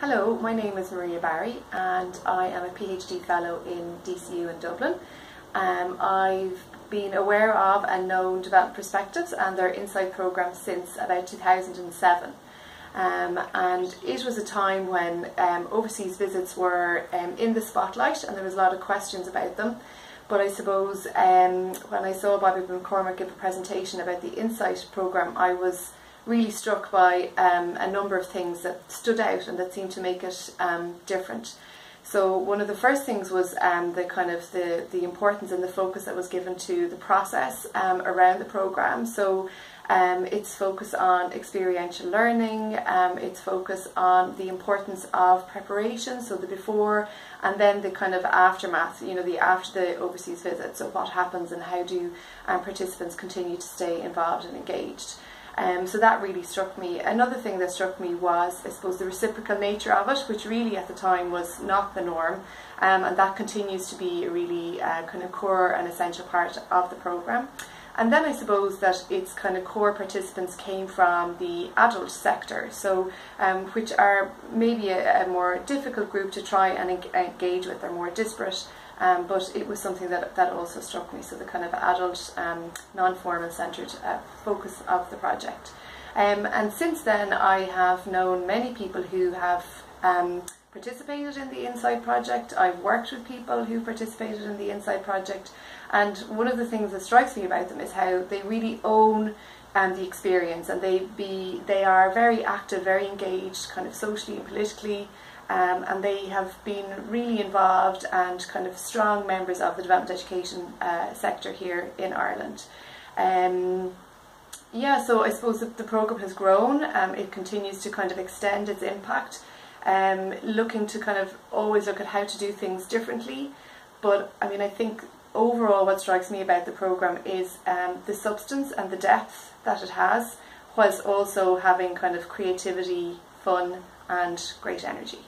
Hello, my name is Maria Barry and I am a PhD Fellow in DCU in Dublin. Um, I've been aware of and known Development Perspectives and their Insight programme since about 2007. Um, and it was a time when um, overseas visits were um, in the spotlight and there was a lot of questions about them. But I suppose um, when I saw Bobby McCormick give a presentation about the Insight programme, I was really struck by um, a number of things that stood out and that seemed to make it um, different. So one of the first things was um, the kind of the, the importance and the focus that was given to the process um, around the programme. So um, its focus on experiential learning, um, its focus on the importance of preparation, so the before and then the kind of aftermath, you know, the after the overseas visit, so what happens and how do um, participants continue to stay involved and engaged. Um, so that really struck me. Another thing that struck me was, I suppose, the reciprocal nature of it, which really at the time was not the norm, um, and that continues to be a really uh, kind of core and essential part of the programme. And then I suppose that its kind of core participants came from the adult sector, so um, which are maybe a, a, more difficult group to try and engage with, they're more disparate. Um, but it was something that, that also struck me, so the kind of adult, um, non-formal centred uh, focus of the project. Um, and since then I have known many people who have um, participated in the Insight project, I've worked with people who participated in the Insight project and one of the things that strikes me about them is how they really own um, the experience and they be they are very active, very engaged kind of socially and politically um, and they have been really involved and kind of strong members of the development education uh, sector here in Ireland. Um, yeah, so I suppose the, the programme has grown, um, it continues to kind of extend its impact, um, looking to kind of always look at how to do things differently. But I mean, I think overall what strikes me about the programme is um, the substance and the depth that it has, whilst also having kind of creativity, fun and great energy.